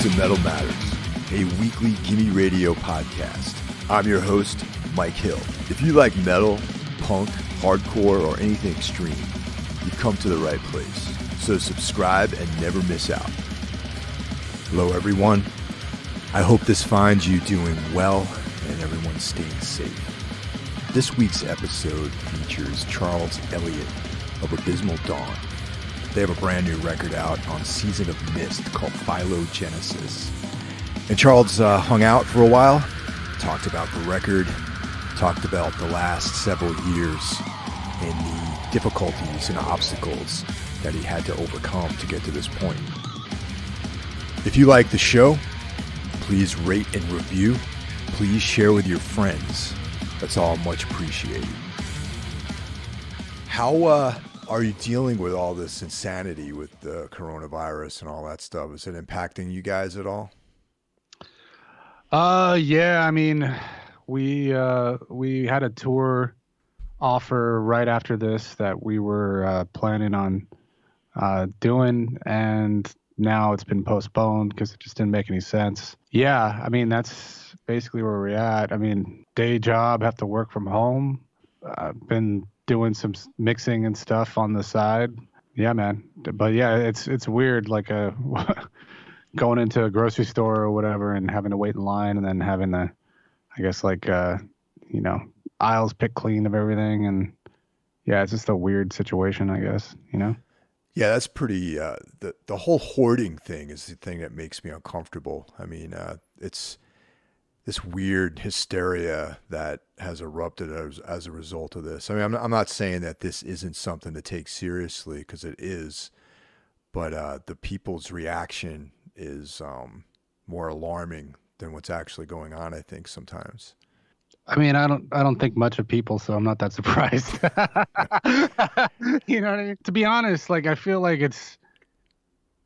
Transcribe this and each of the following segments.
to Metal Matters, a weekly Gimme Radio podcast. I'm your host, Mike Hill. If you like metal, punk, hardcore, or anything extreme, you've come to the right place. So subscribe and never miss out. Hello, everyone. I hope this finds you doing well and everyone staying safe. This week's episode features Charles Elliott of Abysmal Dawn. They have a brand new record out on Season of Mist called Phylogenesis. And Charles uh, hung out for a while, talked about the record, talked about the last several years and the difficulties and obstacles that he had to overcome to get to this point. If you like the show, please rate and review. Please share with your friends. That's all much appreciated. How uh, are you dealing with all this insanity with the coronavirus and all that stuff? Is it impacting you guys at all? Uh, yeah. I mean, we uh, we had a tour offer right after this that we were uh, planning on uh, doing, and now it's been postponed because it just didn't make any sense. Yeah, I mean that's basically where we're at. I mean, day job, have to work from home. I've been doing some mixing and stuff on the side. Yeah, man. But yeah, it's it's weird. Like uh, a going into a grocery store or whatever and having to wait in line and then having to, I guess like uh, you know, aisles pick clean of everything and yeah, it's just a weird situation, I guess. You know. Yeah, that's pretty. Uh, the the whole hoarding thing is the thing that makes me uncomfortable. I mean, uh, it's this weird hysteria that has erupted as, as a result of this. I mean, I'm, I'm not saying that this isn't something to take seriously because it is, but uh, the people's reaction is um, more alarming than what's actually going on. I think sometimes. I mean, I don't, I don't think much of people, so I'm not that surprised. you know what I mean? To be honest, like I feel like it's,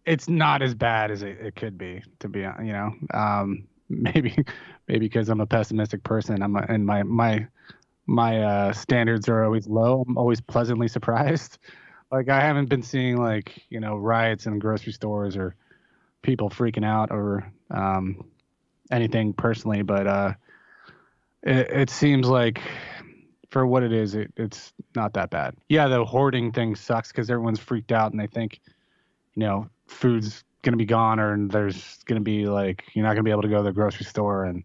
it's not as bad as it, it could be. To be, you know, um, maybe, maybe because I'm a pessimistic person. I'm, a, and my my my uh, standards are always low. I'm always pleasantly surprised. Like I haven't been seeing like you know riots in grocery stores or people freaking out or um, anything personally, but uh, it, it seems like for what it is, it, it's not that bad. Yeah, the hoarding thing sucks because everyone's freaked out and they think, you know, food's gonna be gone or there's gonna be like you're not gonna be able to go to the grocery store and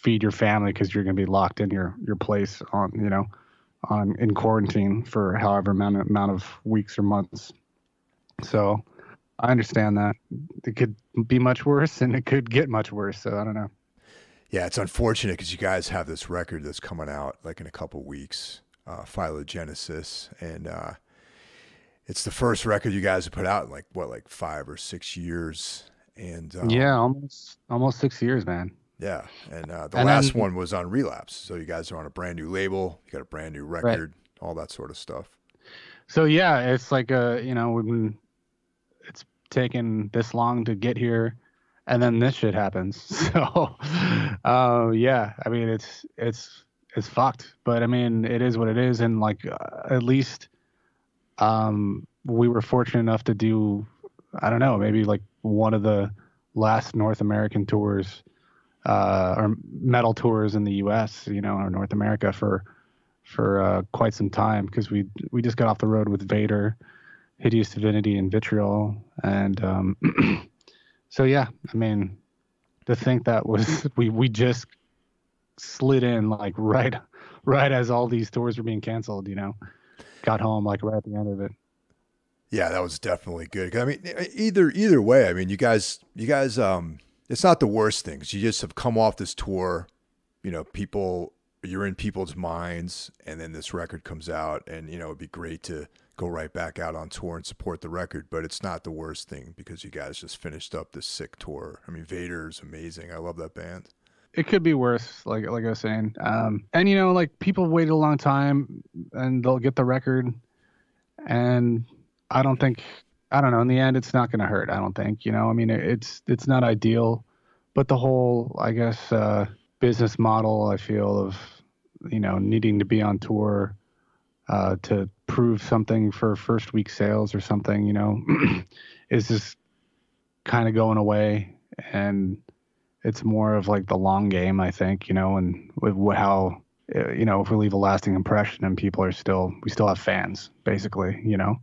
feed your family because you're gonna be locked in your your place on you know on in quarantine for however amount amount of weeks or months. So I understand that it could be much worse and it could get much worse. So I don't know. Yeah, it's unfortunate because you guys have this record that's coming out like in a couple weeks, uh, Phylogenesis, and uh, it's the first record you guys have put out in like what, like five or six years. And um, yeah, almost almost six years, man. Yeah, and uh, the and last then, one was on Relapse, so you guys are on a brand new label. You got a brand new record, right. all that sort of stuff. So yeah, it's like a you know been it's taken this long to get here and then this shit happens. So, uh, yeah, I mean, it's it's it's fucked, but I mean, it is what it is, and like uh, at least, um, we were fortunate enough to do, I don't know, maybe like one of the last North American tours, uh, or metal tours in the U.S. You know, or North America for for uh, quite some time because we we just got off the road with Vader, Hideous Divinity, and Vitriol, and um, so yeah, I mean, to think that was we we just slid in like right right as all these tours were being canceled, you know, got home like right at the end of it. Yeah, that was definitely good. I mean, either either way, I mean, you guys you guys um it's not the worst things. You just have come off this tour, you know, people you're in people's minds and then this record comes out and you know, it'd be great to go right back out on tour and support the record. But it's not the worst thing because you guys just finished up this sick tour. I mean, Vader's amazing. I love that band. It could be worse, like like I was saying. Um, and you know, like people wait a long time and they'll get the record, and I don't think I don't know. In the end, it's not going to hurt. I don't think. You know, I mean, it's it's not ideal, but the whole, I guess, uh, business model. I feel of you know needing to be on tour uh, to prove something for first week sales or something, you know, is just kind of going away. and it's more of like the long game, I think, you know, and with how uh, you know if we leave a lasting impression and people are still we still have fans basically, you know.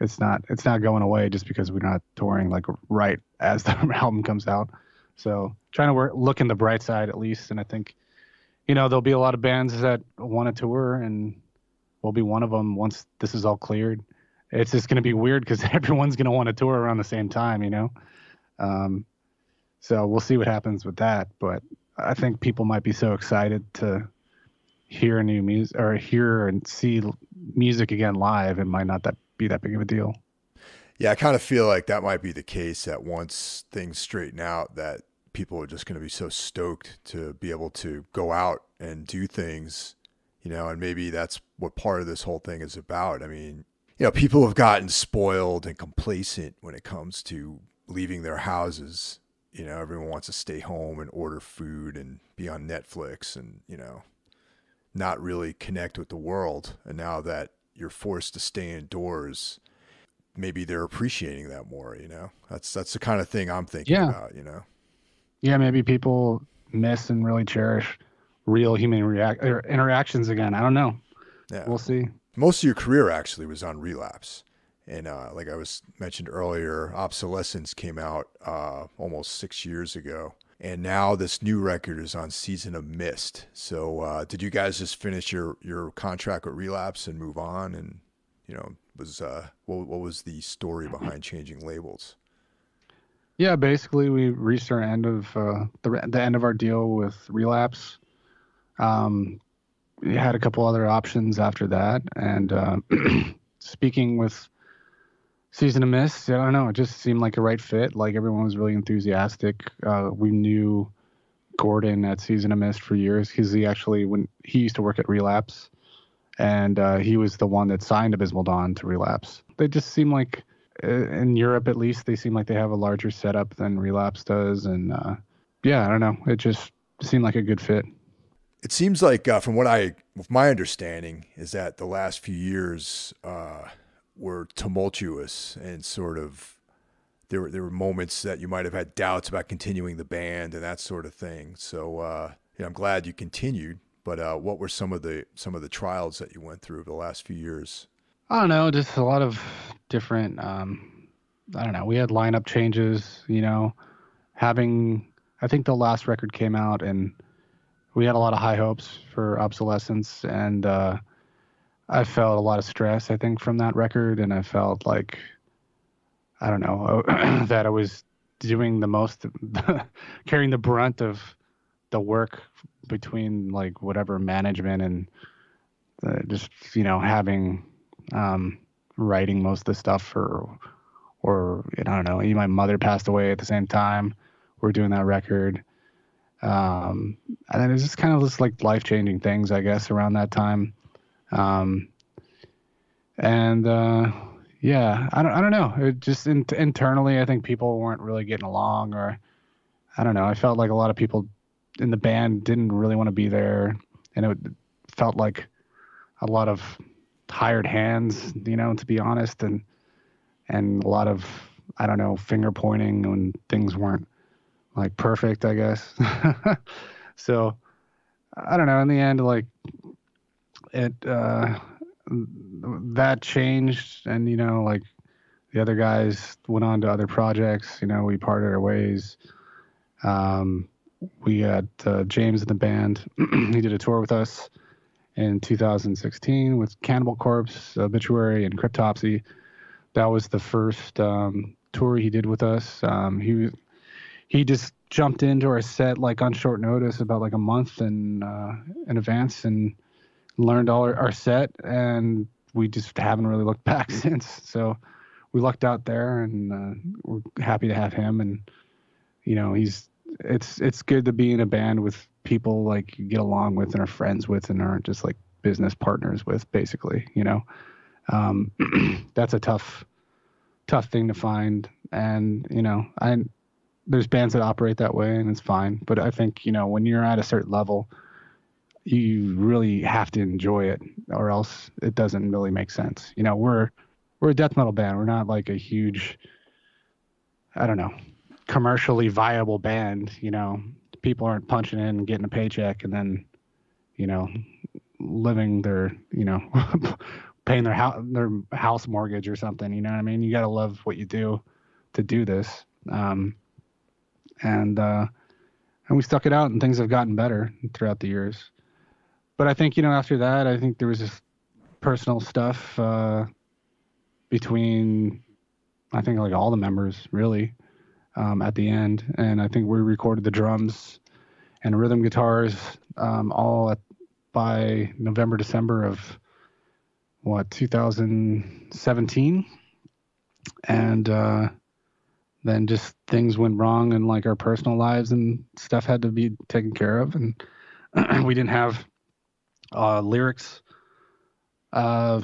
It's not it's not going away just because we're not touring like right as the album comes out. So trying to work look in the bright side at least, and I think you know there'll be a lot of bands that want to tour and we'll be one of them once this is all cleared. It's just going to be weird because everyone's going to want to tour around the same time, you know. Um, so we'll see what happens with that. But I think people might be so excited to hear new music or hear and see music again live. It might not that be that big of a deal. Yeah, I kind of feel like that might be the case that once things straighten out, that people are just going to be so stoked to be able to go out and do things, you know, and maybe that's what part of this whole thing is about. I mean, you know, people have gotten spoiled and complacent when it comes to leaving their houses. You know, everyone wants to stay home and order food and be on Netflix and, you know, not really connect with the world. And now that you're forced to stay indoors, maybe they're appreciating that more, you know? That's that's the kind of thing I'm thinking yeah. about, you know. Yeah, maybe people miss and really cherish real human react or er, interactions again. I don't know. Yeah. We'll see most of your career actually was on relapse. And uh, like I was mentioned earlier, Obsolescence came out uh, almost six years ago. And now this new record is on Season of Mist. So uh, did you guys just finish your, your contract with Relapse and move on? And, you know, was uh, what, what was the story behind changing labels? Yeah, basically we reached our end of uh, the, the end of our deal with Relapse. Um, we had a couple other options after that, and uh, speaking with Season of Mist, I don't know, it just seemed like a right fit. Like everyone was really enthusiastic. Uh, we knew Gordon at Season of Mist for years because he actually when he used to work at Relapse, and uh, he was the one that signed Abysmal Dawn to Relapse. They just seem like uh, in Europe at least they seem like they have a larger setup than Relapse does, and uh, yeah, I don't know, it just seemed like a good fit it seems like uh, from what I, my understanding, is that the last few years uh, were tumultuous and sort of there were there were moments that you might have had doubts about continuing the band and that sort of thing. So uh, yeah, I'm glad you continued. But uh, what were some of the some of the trials that you went through over the last few years? I don't know, just a lot of different. Um, I don't know. We had lineup changes. You know, having I think the last record came out and we had a lot of high hopes for obsolescence and uh, i felt a lot of stress i think from that record and i felt like i don't know that i was doing the most carrying the brunt of the work between like whatever management and uh, just you know having um, writing most of the stuff for or I don't know. My mother passed away at the same time. We're doing that record, um, and then it's just kind of just like life changing things, I guess, around that time. Um, and uh, yeah, I don't, I don't know. It just in, internally, I think people weren't really getting along, or I don't know. I felt like a lot of people in the band didn't really want to be there, and it felt like a lot of hired hands, you know, to be honest, and and a lot of I don't know finger pointing when things weren't like perfect, I guess. so I don't know. In the end, like it, uh, that changed, and you know, like the other guys went on to other projects. You know, we parted our ways. Um, we had uh, James in the band. he did a tour with us in 2016 with Cannibal Corpse, Obituary, and Cryptopsy. That was the first um, tour he did with us. Um, he he just jumped into our set like on short notice about like a month in uh, in advance and learned all our, our, set and we just haven't really looked back since. So we lucked out there and uh, we're happy to have him. And you know he's it's it's good to be in a band with people like you get along with and are friends with and aren't just like business partners with basically you know? Um, that's a tough tough thing to find. And you know i there's bands that operate that way and it's fine. But I think, you know, when you're at a certain level, you really have to enjoy it or else it doesn't really make sense. You know, we're we're a death metal band. We're not like a huge I don't know. commercially viable band. You know, people aren't punching in and getting a paycheck and then, you know, living their, you know, paying their house their house mortgage or something. You know what I mean? You got to love what you do to do this. Um, and uh, and we stuck it out, and things have gotten better throughout the years. But I think you know after that, I think there was this personal stuff uh, between I think like all the members really um, at the end, and I think we recorded the drums and rhythm guitars um, all at, by November December of what 2017, and uh, then just things went wrong in like our personal lives and stuff had to be taken care of, and we didn't have uh, lyrics. Uh,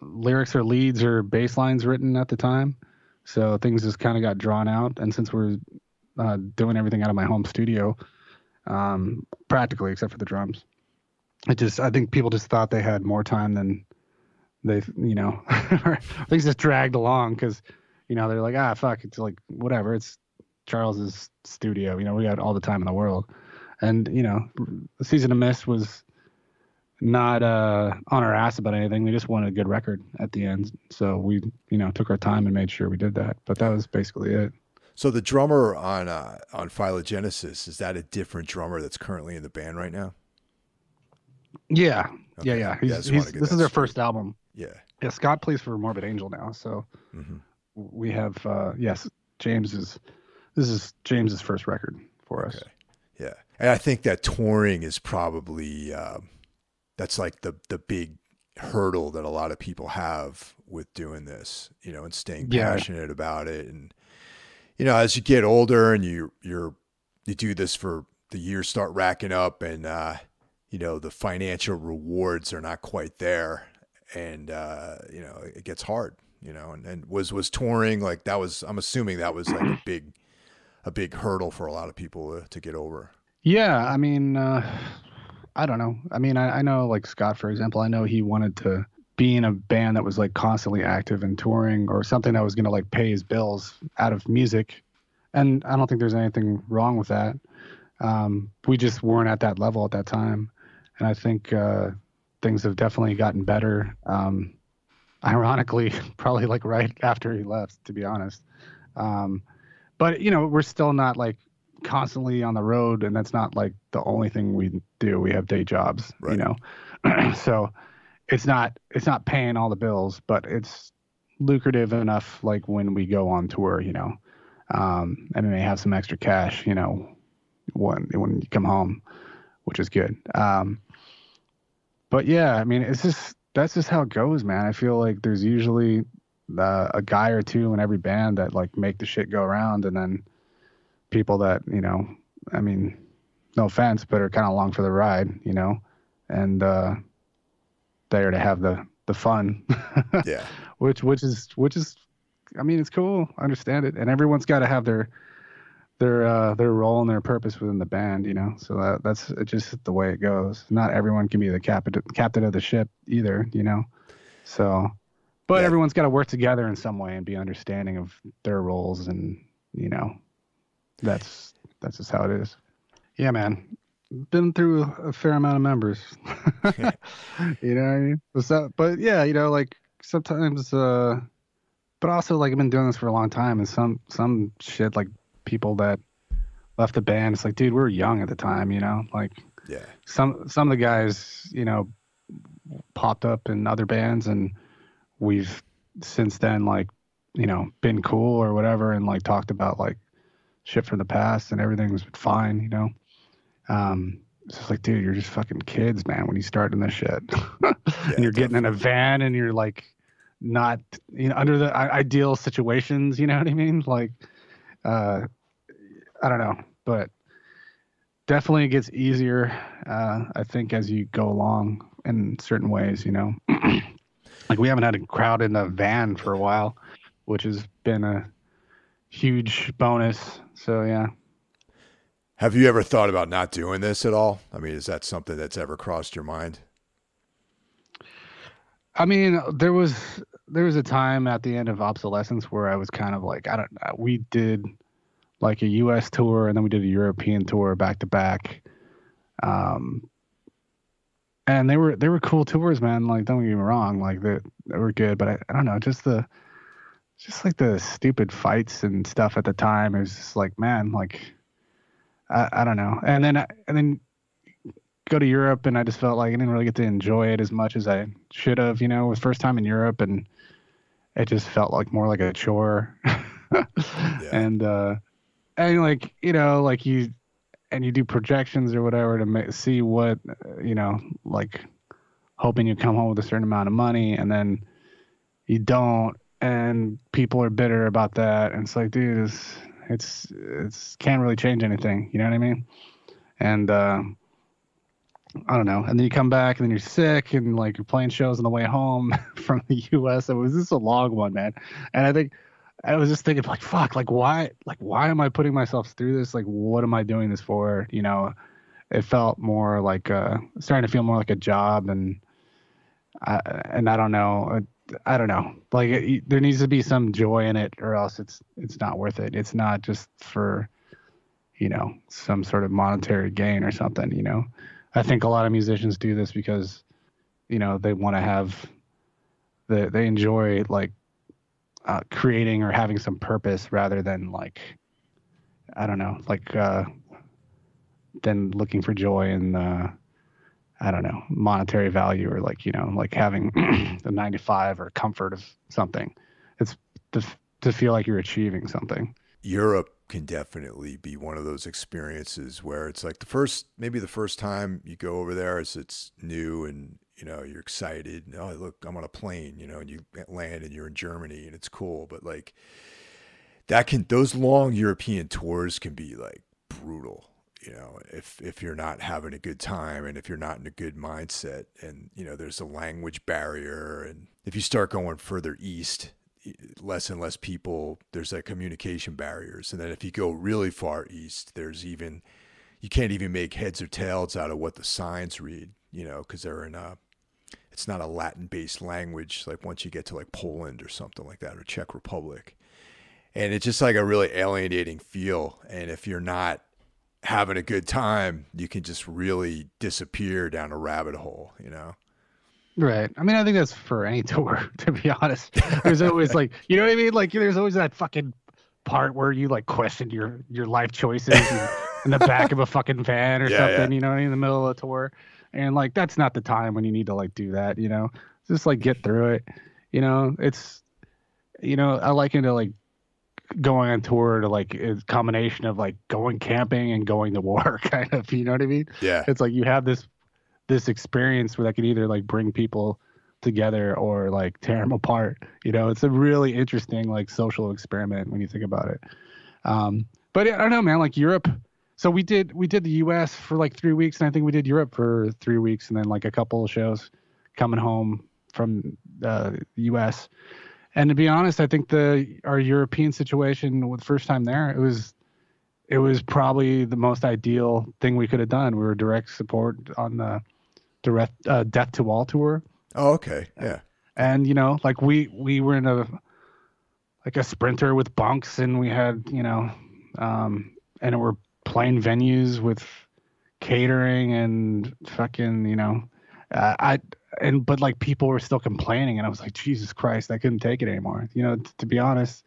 lyrics or leads or bass lines written at the time. So things just kind of got drawn out. And since we're uh, doing everything out of my home studio, um, practically except for the drums, it just I think people just thought they had more time than they, you know, things just dragged along because, you know, they're like, ah, fuck, it's like whatever, it's Charles's studio. You know, we got all the time in the world, and you know, season of Mist was not uh, on our ass about anything. We just wanted a good record at the end. So we, you know, took our time and made sure we did that. But that was basically it. So the drummer on uh, on Phylogenesis is that a different drummer that's currently in the band right now? Yeah, okay. yeah, yeah. He's, yeah he's, this is their first album. Yeah. Yeah. Scott plays for Morbid Angel now, so mm-hmm. we have uh, yes, James is this is James's first record for us. Okay. Yeah, and I think that touring is probably. Um, that's like the the big hurdle that a lot of people have with doing this, you know, and staying yeah. passionate about it. And you know, as you get older and you you're you do this for the years start racking up and uh, you know, the financial rewards are not quite there and uh, you know, it gets hard, you know, and, and was was touring like that was I'm assuming that was like a big a big hurdle for a lot of people to, to get over. Yeah, I mean, uh, I don't know. I mean, I, I know like Scott, for example, I know he wanted to be in a band that was like constantly active and touring or something that was going to like pay his bills out of music. And I don't think there's anything wrong with that. Um, we just weren't at that level at that time. And I think uh, things have definitely gotten better. Um, ironically, probably like right after he left, to be honest. Um, but, you know, we're still not like constantly on the road and that's not like the only thing we do. We have day jobs right. you know? So it's not it's not paying all the bills but it's lucrative enough like when we go on tour you know? Um and we may have some extra cash you know when when you come home which is good. Um but yeah i mean it's just that's just how it goes man. I feel like there's usually uh, a guy or two in every band that like make the shit go around and then people that you know i mean no offense but are kind of along for the ride you know? And uh there to have the the fun. Yeah. Which which is which is i mean it's cool. I understand it. And everyone's got to have their their uh their role and their purpose within the band you know? So that that's just the way it goes. Not everyone can be the captain captain of the ship either you know? So but yeah. everyone's got to work together in some way and be understanding of their roles and you know that's that's just how it is. Yeah, man. Been through a fair amount of members. you know what I mean? But yeah, you know, like sometimes uh but also like I've been doing this for a long time and some some shit like people that left the band, it's like, dude, we were young at the time, you know? Like yeah. Some some of the guys, you know, popped up in other bands and we've since then like, you know, been cool or whatever and like talked about like shit from the past and everything was fine, you know. Um, it's just like, dude, you're just fucking kids, man. When you start in this shit, yeah, and you're getting in a van and you're like, not you know under the ideal situations. You know what I mean? Like, uh, I don't know, but definitely it gets easier. Uh, I think as you go along in certain ways, you know. like we haven't had a crowd in the van for a while, which has been a huge bonus. So yeah. Have you ever thought about not doing this at all? I mean, is that something that's ever crossed your mind? I mean, there was there was a time at the end of obsolescence where I was kind of like, I don't know. We did like a U.S. tour, and then we did a European tour back to back. Um, and they were they were cool tours, man. Like don't get me wrong, like they, they were good, but I, I don't know, just the just like the stupid fights and stuff at the time. It was just like, man, like I, I don't know. And then and then go to Europe, and I just felt like I didn't really get to enjoy it as much as I should have. You know, it was first time in Europe, and it just felt like more like a chore. yeah. And uh, and like you know, like you and you do projections or whatever to make, see what you know, like hoping you come home with a certain amount of money, and then you don't, and people are bitter about that, and it's like, dude, it's it's it's can't really change anything. You know what I mean? And uh, I don't know. And then you come back, and then you're sick, and like you're playing shows on the way home from the U.S. It was just a long one, man. And I think I was just thinking, like, fuck, like why, like why am I putting myself through this? Like, what am I doing this for? You know, it felt more like uh, starting to feel more like a job, and I, and I don't know. I don't know. Like it, there needs to be some joy in it, or else it's it's not worth it. It's not just for, you know, some sort of monetary gain or something. You know, I think a lot of musicians do this because, you know, they want to have, the they enjoy like uh, creating or having some purpose rather than like, I don't know, like uh, than looking for joy in the I don't know, monetary value or like, you know, like having the 95 or comfort of something. It's to, to feel like you're achieving something. Europe can definitely be one of those experiences where it's like the first, maybe the first time you go over there is it's new and, you know, you're excited. Oh, look, I'm on a plane, you know, and you land and you're in Germany and it's cool. But like that can, those long European tours can be like brutal you know if if you're not having a good time and if you're not in a good mindset and you know there's a language barrier and if you start going further east less and less people there's like communication barriers and then if you go really far east there's even you can't even make heads or tails out of what the signs read you know because they're in a it's not a latin based language like once you get to like poland or something like that or czech republic. And it's just like a really alienating feel. And if you're not having a good time, you can just really disappear down a rabbit hole, you know? Right. I mean, I think that's for any tour, to be honest. There's always like, you know what I mean? Like, there's always that fucking part where you like question your your life choices in the back of a fucking van or yeah, something, yeah. you know, in the middle of a tour. And like, that's not the time when you need to like do that, you know? Just like get through it. You know, it's, you know, I like to like going on tour to like a combination of like going camping and going to war kind of you know what i mean? Yeah. It's like you have this this experience where that can either like bring people together or like tear them apart you know? It's a really interesting like social experiment when you think about it. Um but i don't know man like europe so we did we did the us for like three weeks and i think we did europe for three weeks and then like a couple of shows coming home from uh, the us and to be honest, I think the our European situation with first time there, it was it was probably the most ideal thing we could have done. We were direct support on the direct uh, Death to All tour. Oh, okay, yeah. And you know, like we we were in a like a sprinter with bunks, and we had you know, um, and we're playing venues with catering and fucking you know, uh, I and but like people were still complaining, and I was like, Jesus Christ, I couldn't take it anymore. You know, t- to be honest,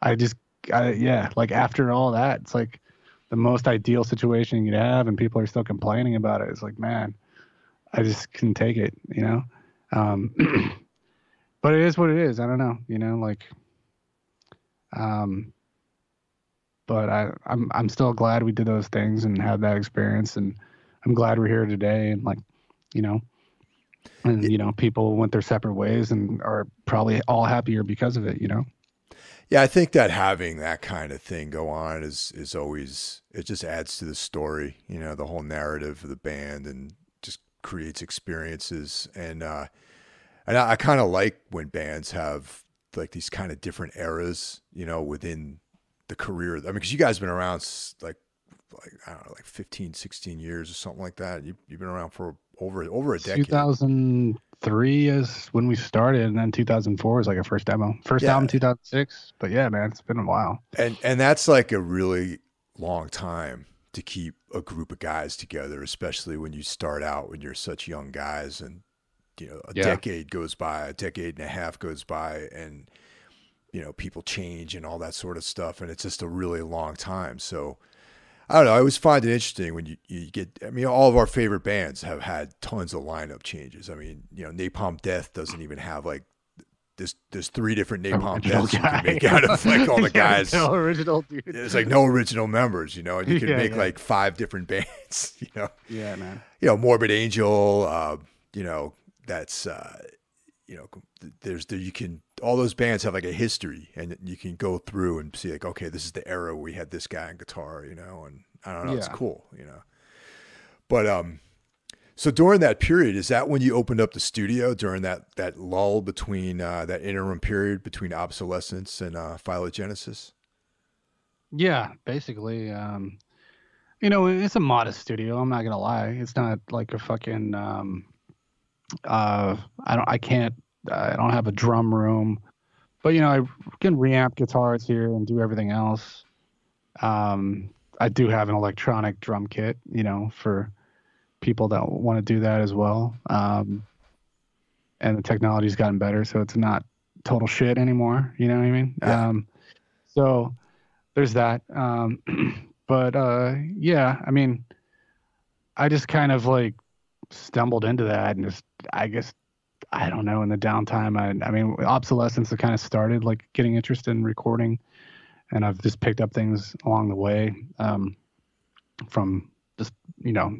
I just, I, yeah, like after all that, it's like the most ideal situation you'd have, and people are still complaining about it. It's like, man, I just couldn't take it. You know, um, but it is what it is. I don't know. You know, like, um, but I, I'm I'm still glad we did those things and had that experience, and I'm glad we're here today, and like, you know and you know people went their separate ways and are probably all happier because of it you know? Yeah i think that having that kind of thing go on is is always it just adds to the story you know the whole narrative of the band and just creates experiences. And uh and i, I kind of like when bands have like these kind of different eras you know within the career. I mean because you guys have been around like like I don't know, like 15, 16 years or something like that. You, you've been around for over over a decade. 2000 three is when we started, and then 2004 was like our first demo. First Yeah. album 2006, but yeah, man, it's been a while. And and that's like a really long time to keep a group of guys together, especially when you start out when you're such young guys and you know, a Yeah. decade goes by, a decade and a half goes by and you know, people change and all that sort of stuff and it's just a really long time. So I don't know. I always find it interesting when you, you get. I mean, all of our favorite bands have had tons of lineup changes. I mean, you know, Napalm Death doesn't even have like there's there's three different Napalm Deaths you can make out of like all the guys. no original dude. There's like no original members, you know, and you can Yeah, make yeah. like five different bands, you know. Yeah, man. You know, Morbid Angel, uh, you know, that's uh, you know, there's there you can all those bands have like a history and you can go through and see like, okay, this is the era we had this guy on guitar, you know, and I don't know, it's cool, you know. But um so during that period, is that when you opened up the studio during that that lull between uh, that interim period between obsolescence and uh, phylogenesis? Yeah, basically. Um, you know, it's a modest studio. I'm not gonna lie. It's not like a fucking. Um, uh, I don't. I can't. I don't have a drum room, but you know, I can reamp guitars here and do everything else. Um, I do have an electronic drum kit. You know, for people that want to do that as well. Um, and the technology's gotten better, so it's not total shit anymore. You know what I mean? Yeah. Um, so there's that. Um, but uh, yeah, I mean, I just kind of like stumbled into that and just, I guess, I don't know, in the downtime. I, I mean, obsolescence that kind of started like getting interested in recording, and I've just picked up things along the way um, from just you know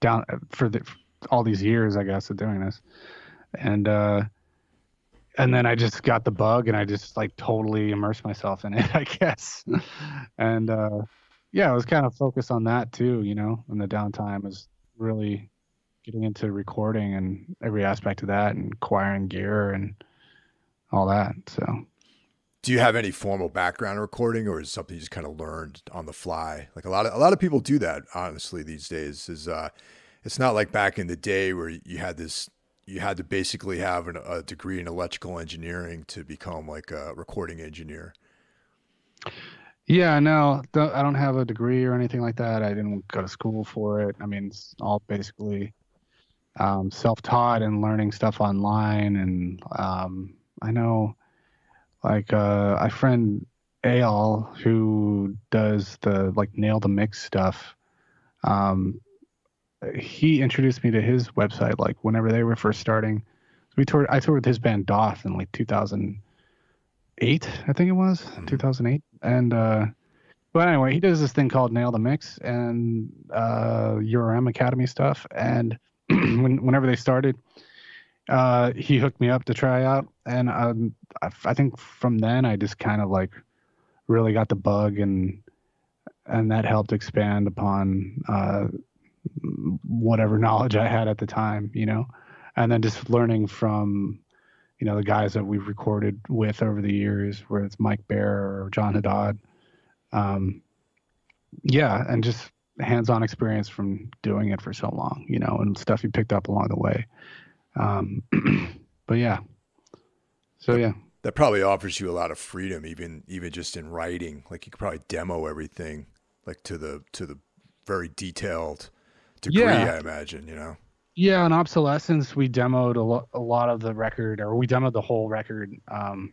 down for the all these years, I guess, of doing this, and uh, and then I just got the bug and I just like totally immersed myself in it, I guess. and uh, yeah, I was kind of focused on that too, you know, in the downtime is really getting into recording and every aspect of that and acquiring gear and all that. So Do you have any formal background recording, or is something you just kind of learned on the fly? Like a lot of a lot of people do that, honestly, these days. Is uh, it's not like back in the day where you had this, you had to basically have an, a degree in electrical engineering to become like a recording engineer. yeah, no, I don't have a degree or anything like that. I didn't go to school for it. I mean, it's all basically um, self-taught and learning stuff online. And um, I know, like, uh, I friend Eyal who does the like nail the mix stuff. Um, he introduced me to his website like whenever they were first starting. We toured. I toured with his band Daath in like 2008, I think it was 2008. And uh, but anyway, he does this thing called Nail the Mix and uh, URM Academy stuff. And when, whenever they started, uh, he hooked me up to try out, and um, I, I think from then I just kind of like really got the bug, and and that helped expand upon uh, whatever knowledge I had at the time, you know, and then just learning from you know the guys that we've recorded with over the years, where it's Mike Bear or John Haddad. Um, yeah, and just hands-on experience from doing it for so long, you know, and stuff you picked up along the way. Um, but yeah, so yeah, That probably offers you a lot of freedom, even even just in writing. Like you could probably demo everything, like to the to the very detailed degree. Yeah. I imagine, you know. yeah. On obsolescence, we demoed a, lo- a lot of the record, or we demoed the whole record. Um,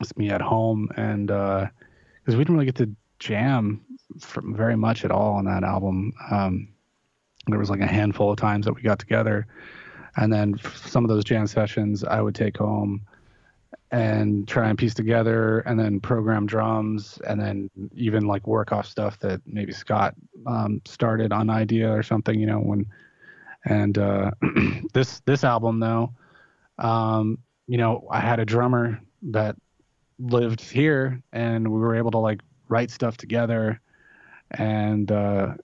it's me at home, and because we didn't really get to jam very much at all on that album. Um, there was like a handful of times that we got together, and then some of those jam sessions I would take home and try and piece together, and then program drums, and then even like work off stuff that maybe Scott um, started on idea or something, you know, when. And uh, this this album though, um, you know, I had a drummer that lived here, and we were able to like write stuff together, and uh,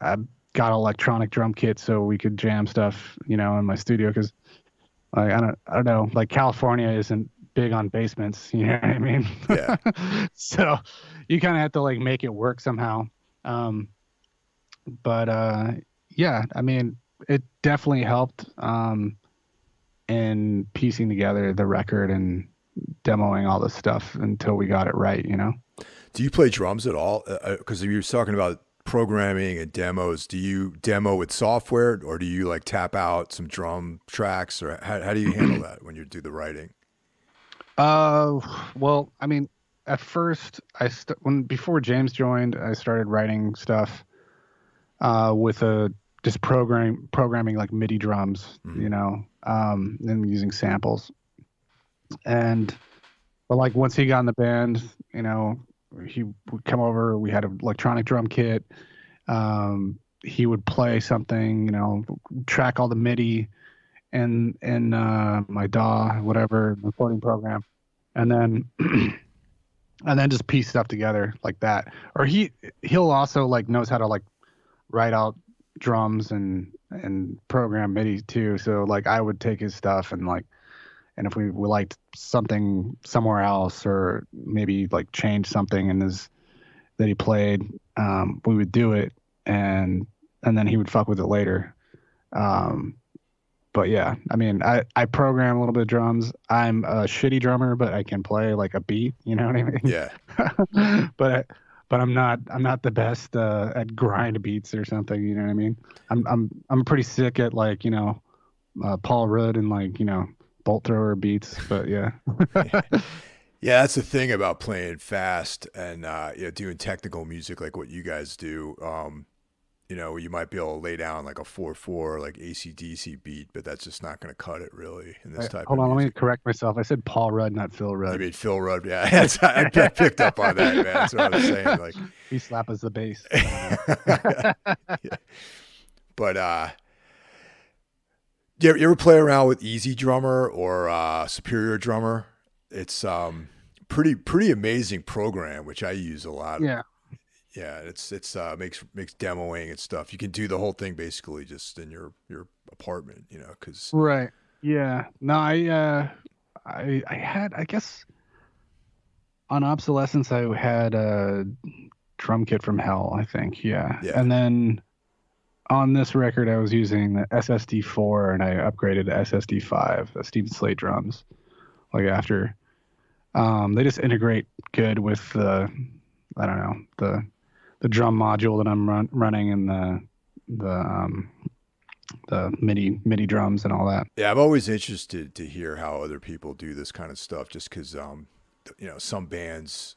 I got an electronic drum kit so we could jam stuff, you know, in my studio because like I don't I don't know, like California isn't big on basements, you know what I mean? Yeah. so you kind of have to like make it work somehow. Um, but uh, yeah, I mean, it definitely helped um, in piecing together the record and demoing all the stuff until we got it right, you know. Do you play drums at all? Because uh, you were talking about programming and demos. Do you demo with software, or do you like tap out some drum tracks, or how, how do you handle that when you do the writing? Uh, well, I mean, at first, I st- when before James joined, I started writing stuff uh, with a just program programming like MIDI drums, mm-hmm. you know, um, and using samples. And but like once he got in the band, you know, he would come over. We had an electronic drum kit. Um, he would play something, you know, track all the MIDI and in uh, my DAW, whatever recording program, and then and then just piece stuff together like that. Or he he'll also like knows how to like write out drums and and program MIDI too. So like I would take his stuff and like and if we, we liked something somewhere else or maybe like change something in his that he played, um, we would do it and and then he would fuck with it later. Um, but yeah, I mean, I, I program a little bit of drums. I'm a shitty drummer, but I can play like a beat. You know what I mean? Yeah. but but I'm not I'm not the best uh, at grind beats or something. You know what I mean? I'm I'm I'm pretty sick at like you know uh, Paul Rudd and like you know bolt thrower beats, but yeah. yeah, that's the thing about playing fast and uh, you know doing technical music like what you guys do. Um, you know, you might be able to lay down like a four four like ACDC beat, but that's just not going to cut it really in this type. Of hold on, music. let me correct myself. I said Paul Rudd, not Phil Rudd. I mean Phil Rudd? Yeah, I picked up on that, man. That's what I was saying. Like he slap as the bass. yeah. But uh, you ever, you ever play around with EZdrummer or uh, Superior Drummer? It's um pretty pretty amazing program which I use a lot. Yeah. Yeah, it's it's uh, makes makes demoing and stuff. You can do the whole thing basically just in your your apartment, you know, because right. Yeah. No, I uh, I I had I guess on obsolescence I had a drum kit from Hell. I think. Yeah. yeah. And then on this record I was using the SSD4 and I upgraded to SSD5, the Steven Slate drums. Like after, um, they just integrate good with the I don't know the the drum module that I'm run, running and the the um, the MIDI MIDI drums and all that. Yeah, I'm always interested to hear how other people do this kind of stuff, just because um, you know some bands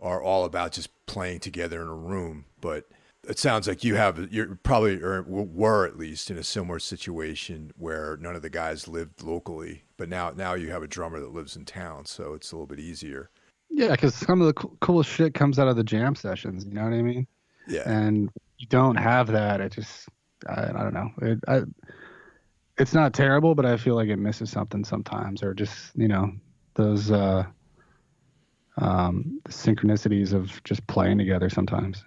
are all about just playing together in a room, but it sounds like you have you're probably or were at least in a similar situation where none of the guys lived locally, but now now you have a drummer that lives in town, so it's a little bit easier. Yeah, because some of the coolest shit comes out of the jam sessions. You know what I mean? Yeah. And you don't have that. It just, I, I don't know. It, I, it's not terrible, but I feel like it misses something sometimes, or just you know those uh, um, synchronicities of just playing together sometimes.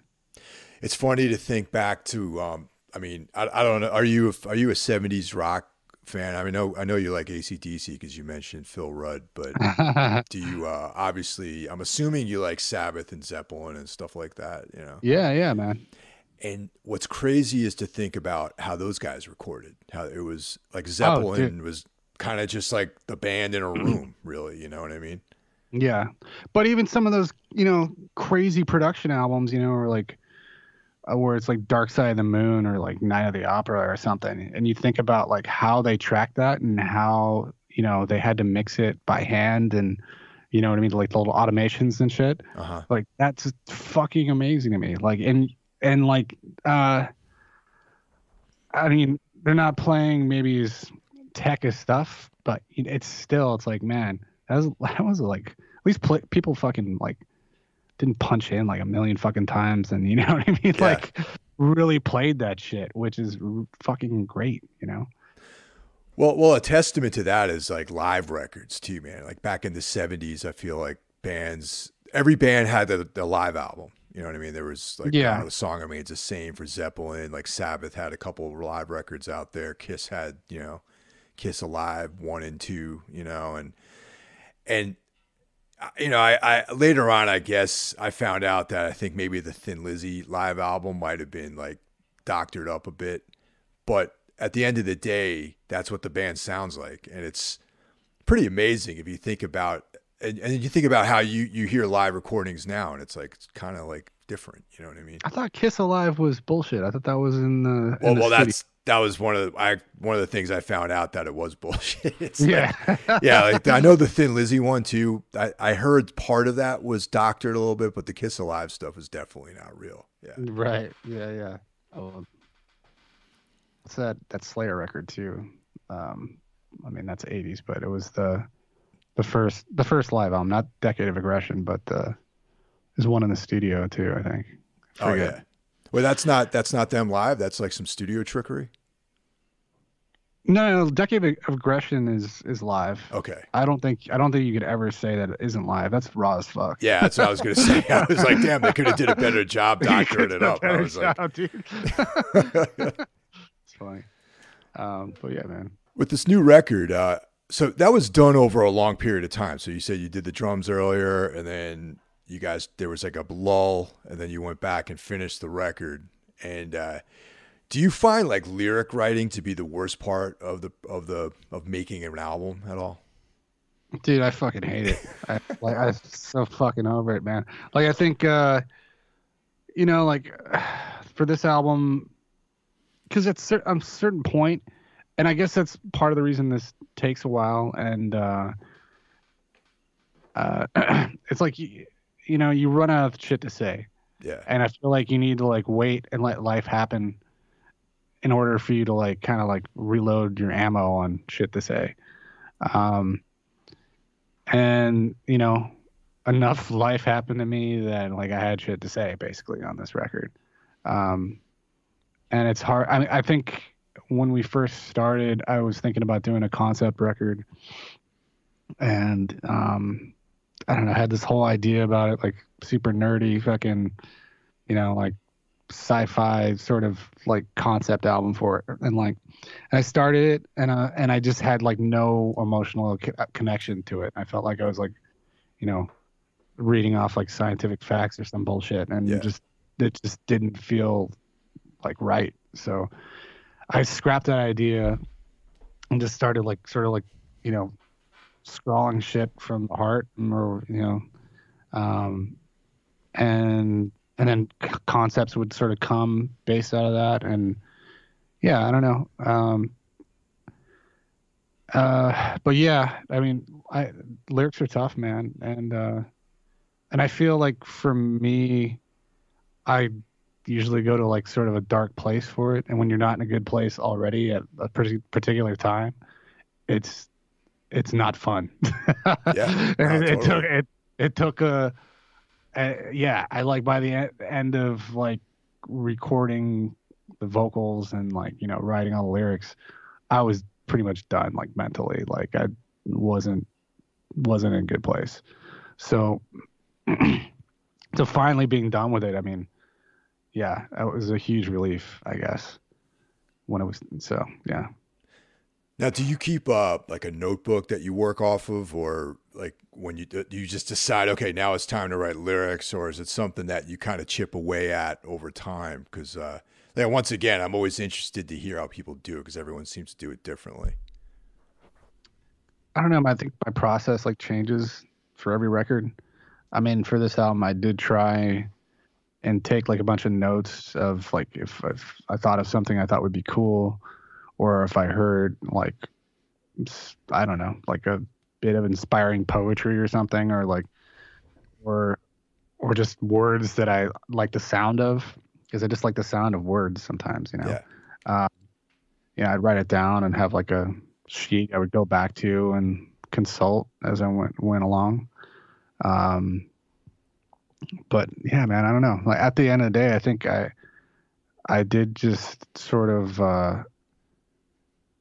It's funny to think back to. Um, I mean, I, I don't know. Are you are you a '70s rock fan. I mean, I know I know you like ACDC because you mentioned Phil Rudd, but do you uh, obviously? I'm assuming you like Sabbath and Zeppelin and stuff like that. You know? Yeah, yeah, man. And what's crazy is to think about how those guys recorded. How it was like oh, Zeppelin oh, was kind of just like the band in a room, really. You know what I mean? Yeah, but even some of those, you know, crazy production albums, you know, are like where it's like Dark Side of the Moon or like Night of the Opera or something, and you think about like how they tracked that and how you know they had to mix it by hand and you know what I mean, like the little automations and shit. Uh-huh. Like that's fucking amazing to me. Like and and like uh, I mean they're not playing maybe as tech as stuff, but it's still it's like man that was that was like at least play, people fucking like didn't punch in like a million fucking times and you know what I mean? Yeah. Like really played that shit, which is fucking great, you know? Well, well, a testament to that is like live records too, man. Like back in the '70s, I feel like bands, every band had the, the live album. You know what I mean? There was like yeah. the song I mean, it's the same for Zeppelin. Like Sabbath had a couple of live records out there. Kiss had, you know, Kiss Alive one and two. You know, and and you know, I, I later on, I guess I found out that I think maybe the Thin Lizzy live album might have been like doctored up a bit, but at the end of the day, that's what the band sounds like, and it's pretty amazing if you think about and, and you think about how you you hear live recordings now, and it's like it's kind of like different. You know what I mean? I thought Kiss Alive was bullshit. I thought that was in the. In well, the well, that's that was one of the I one of the things I found out that it was bullshit. Yeah, like, yeah. Like I know the Thin Lizzy one too. I I heard part of that was doctored a little bit, but the Kiss Alive stuff was definitely not real. Yeah. right. Yeah, yeah. Oh, what's that? That Slayer record too. Um, I mean that's '80s, but it was the the first the first live album, not Decade of Aggression, but the there's one in the studio too. I think. Oh yeah. Well, that's not that's not them live. That's like some studio trickery. No, no, Decade of Aggression is is live. Okay. I don't think I don't think you could ever say that it isn't live. That's raw as fuck. Yeah, that's what I was gonna say. I was like, damn, they could have did a better job doctoring it up. I was like, dude. it's funny. Um, but yeah, man. with this new record, uh, so that was done over a long period of time. So you said you did the drums earlier, and then you guys there was like a lull, and then you went back and finished the record. And uh, do you find like lyric writing to be the worst part of the of the of making an album at all? Dude, I fucking hate it. I like I'm so fucking over it, man. Like I think uh you know, like for this album cuz at cer- a certain point and I guess that's part of the reason this takes a while and uh uh it's like you, know, you run out of shit to say. Yeah, and I feel like you need to like wait and let life happen in order for you to like kind of like reload your ammo on shit to say. Um, and you know, enough life happened to me that like I had shit to say basically on this record. Um, and it's hard. I mean, I think when we first started, I was thinking about doing a concept record, and um, I don't know, had this whole idea about it, like super nerdy, fucking, you know, like sci-fi sort of like concept album for it, and like, and I started it, and uh, and I just had like no emotional co- uh, connection to it. I felt like I was like, you know, reading off like scientific facts or some bullshit, and Yeah. just it just didn't feel like right. So I scrapped that idea and just started like sort of like, you know, scrawling shit from the heart or you know um and and then c- concepts would sort of come based out of that and yeah i don't know um uh but yeah i mean i lyrics are tough man and uh and i feel like for me i usually go to like sort of a dark place for it and when you're not in a good place already at a pretty particular time it's it's not fun. Yeah, no, it, it took it it took a, a yeah. I like by the end of like recording the vocals and like you know writing all the lyrics, I was pretty much done like mentally. Like I wasn't wasn't in a good place. So so finally being done with it, I mean, yeah, that was a huge relief, I guess. When it was so yeah. Now, do you keep uh, like a notebook that you work off of, or like when you do you just decide, okay, now it's time to write lyrics, or is it something that you kind of chip away at over time? Because uh, yeah, once again, I'm always interested to hear how people do it because everyone seems to do it differently. I don't know. I think my process like changes for every record. I mean, for this album, I did try and take like a bunch of notes of like if, if I thought of something I thought would be cool, or if I heard like I don't know, like a bit of inspiring poetry or something, or like or or just words that I like the sound of because I just like the sound of words sometimes, you know Yeah, uh, yeah, I'd write it down and have like a sheet I would go back to and consult as I went went along. Um, but yeah, man, I don't know. Like at the end of the day, I think I I did just sort of uh,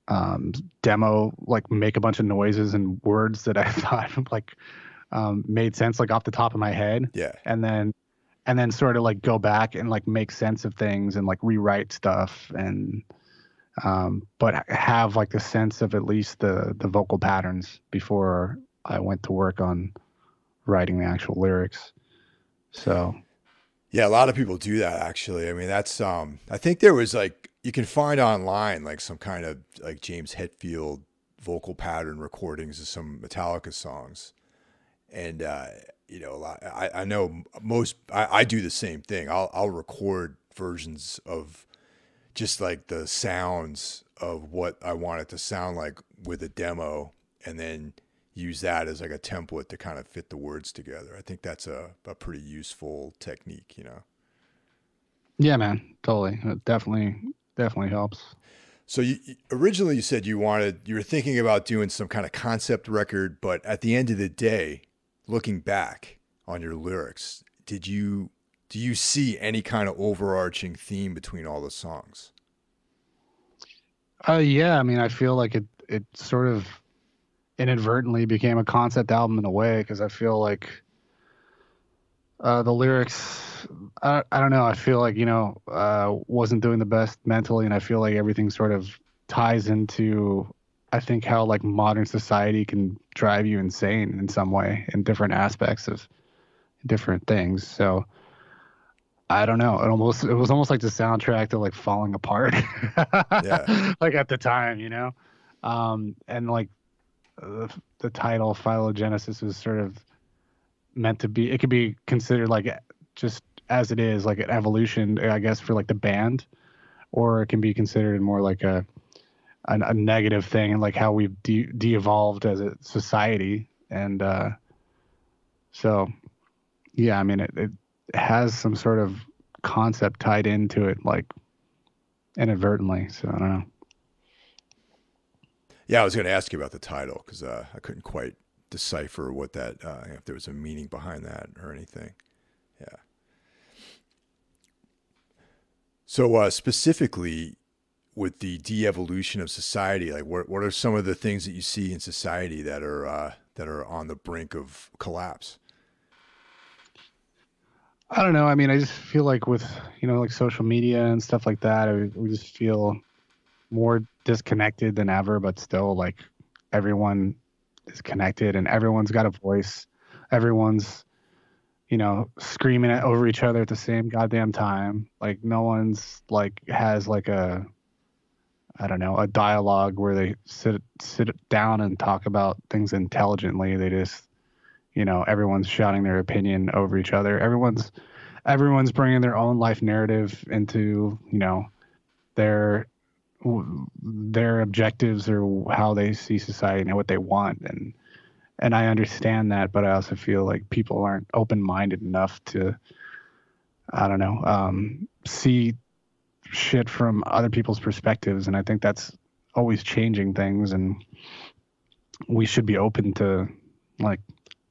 um, demo like make a bunch of noises and words that I thought like um, made sense like off the top of my head yeah, and then and then sort of like go back and like make sense of things and like rewrite stuff and um but have like the sense of at least the the vocal patterns before I went to work on writing the actual lyrics so yeah. A lot of people do that actually. I mean, that's um. I think there was like you can find online like some kind of like James Hetfield vocal pattern recordings of some Metallica songs, and uh, you know, a lot. I, I know most. I, I do the same thing. I'll I'll record versions of just like the sounds of what I want it to sound like with a demo, and then use that as like a template to kind of fit the words together. I think that's a, a pretty useful technique, you know. Yeah, man, totally. It definitely definitely helps. So you originally you said you wanted you were thinking about doing some kind of concept record, but at the end of the day, looking back on your lyrics, did you do you see any kind of overarching theme between all the songs? Uh yeah, I mean I feel like it it sort of inadvertently became a concept album in a way because I feel like uh, the lyrics I, I don't know. I feel like you know uh, wasn't doing the best mentally and i feel like everything sort of ties into i think how like modern society can drive you insane in some way in different aspects of different things. So i don't know. It almost it was almost like the soundtrack to like falling apart. Yeah. like at the time you know? Um and like the, the title phylogenesis was sort of meant to be it could be considered like just as it is like an evolution i guess for like the band. Or it can be considered more like a a, a negative thing and like how we've de, de-evolved as a society. And uh so yeah i mean it, it has some sort of concept tied into it like inadvertently. So i don't know. Yeah i was going to ask you about the title because uh, i couldn't quite decipher what that uh, if there was a meaning behind that or anything. Yeah. So uh, specifically with the de-evolution of society, like what what are some of the things that you see in society that are uh, that are on the brink of collapse? I don't know. I mean, I just feel like with you know like social media and stuff like that, I, we just feel more disconnected than ever, but still like everyone is connected and everyone's got a voice. Everyone's, you know, screaming at, over each other at the same goddamn time. Like no one's like has like a I don't know, a dialogue where they sit sit down and talk about things intelligently. They just, you know, everyone's shouting their opinion over each other. Everyone's everyone's bringing their own life narrative into, you know, their their objectives or how they see society and what they want. And and I understand that but I also feel like people aren't open-minded enough to I don't know um, see shit from other people's perspectives. And I think that's always changing things and we should be open to like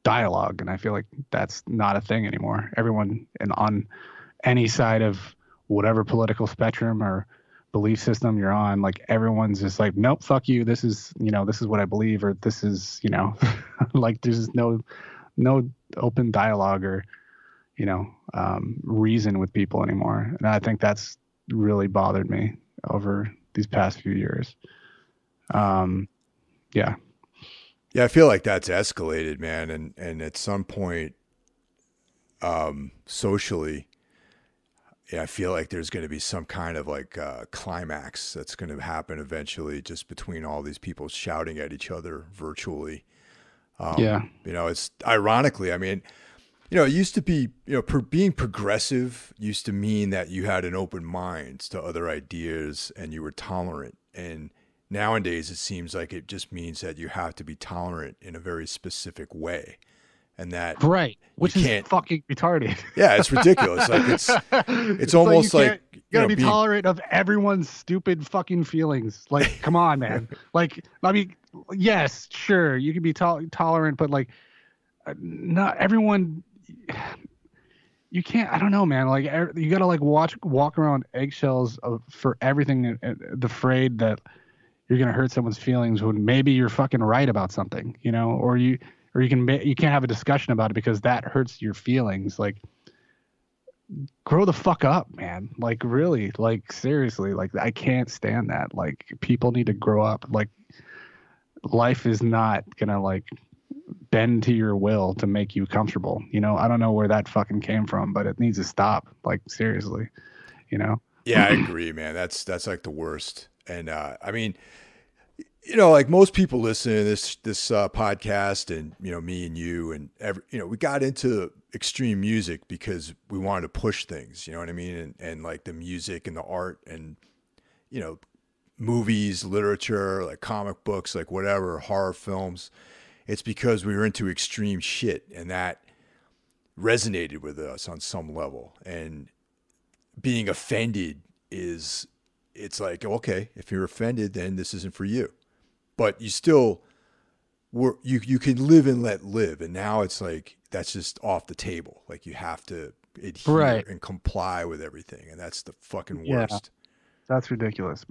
dialogue. And I feel like that's not a thing anymore. Everyone and on any side of whatever political spectrum or belief system you're on like everyone's just like nope fuck you. This is you know this is what i believe or this is you know like there's no no open dialogue or you know um, reason with people anymore. And i think that's really bothered me over these past few years. Um yeah. Yeah i feel like that's escalated man and and at some point um socially I feel like there's going to be some kind of like uh, climax that's going to happen eventually, just between all these people shouting at each other virtually. Um, yeah, you know, it's ironically, I mean, you know, it used to be, you know, per, being progressive used to mean that you had an open mind to other ideas and you were tolerant. And nowadays, it seems like it just means that you have to be tolerant in a very specific way and that right, which is fucking retarded. Yeah, it's ridiculous. like it's it's almost like, like you, gotta know, be being... tolerant of everyone's stupid fucking feelings. Like, come on, man. like, I mean, yes, sure, you can be to- tolerant, but like, uh, not everyone. You can't. I don't know, man. Like, er, you gotta like watch, walk around eggshells of, for everything. Uh, the afraid that you're gonna hurt someone's feelings when maybe you're fucking right about something, you know, or you or you can you can't have a discussion about it because that hurts your feelings. Like grow the fuck up man. Like really like seriously like i can't stand that. Like people need to grow up. Like life is not gonna like bend to your will to make you comfortable you know? I don't know where that fucking came from but it needs to stop like seriously you know? Yeah, I agree, man. That's that's like the worst. And uh, I mean, you know, like most people listening to this this uh, podcast, and you know, me and you, and every, you know, we got into extreme music because we wanted to push things. You know what I mean? And and like the music and the art, and you know, movies, literature, like comic books, like whatever, horror films. It's because we were into extreme shit, and that resonated with us on some level. And being offended is it's like okay if you're offended then this isn't for you but you still were you you can live and let live and now it's like that's just off the table like you have to adhere Right. and comply with everything and that's the fucking worst. Yeah. worst That's ridiculous,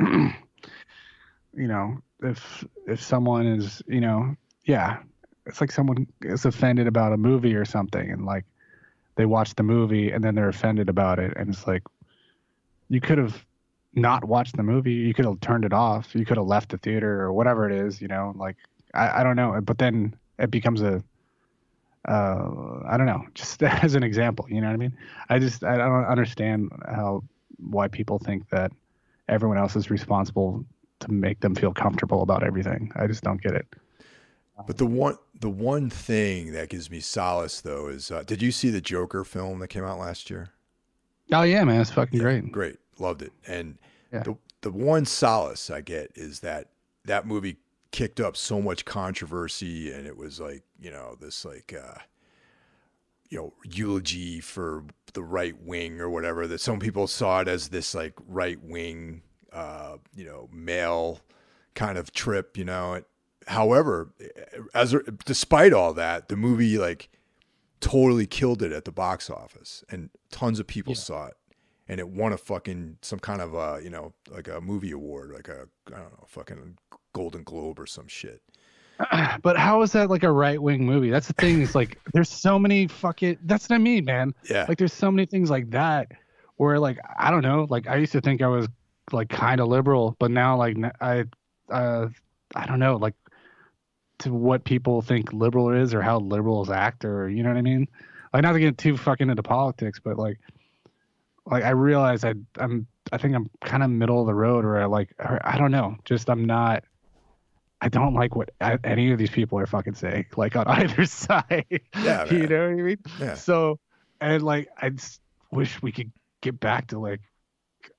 man. you know, if if someone is, you know, yeah, it's like someone is offended about a movie or something, and like they watch the movie and then they're offended about it, and it's like you could have not watched the movie, you could have turned it off, you could have left the theater or whatever it is, you know, like I, I don't know, but then it becomes a uh, I don't know, just as an example, you know what I mean? I just I don't understand how why people think that everyone else is responsible to make them feel comfortable about everything. I just don't get it. but the one the one thing that gives me solace though is uh, did you see the joker film that came out last year Oh yeah, man, it's fucking great. great loved it and Yeah. the the one solace i get is that that movie kicked up so much controversy and it was like you know this like uh you know eulogy for the right wing or whatever that some people saw it as this like right wing uh you know male kind of trip you know it, however as despite all that the movie like totally killed it at the box office and tons of people Yeah. saw it and it won a fucking some kind of uh you know like a movie award like a i don't know fucking golden globe or some shit But how is that like a right wing movie? That's the thing. Is like there's so many fucking. That's what I mean, man. yeah Like there's so many things like that where like I don't know. Like I used to think I was like kind of liberal, but now like I uh I don't know like to what people think liberal is or how liberals act or you know what I mean. Like not to get too fucking into politics, but like like I realize I I'm I think I'm kind of middle of the road or I like or I don't know. Just I'm not. I don't like what I, any of these people are fucking saying, like on either side. Yeah, you know what I mean? yeah So, and like, I just wish we could get back to like,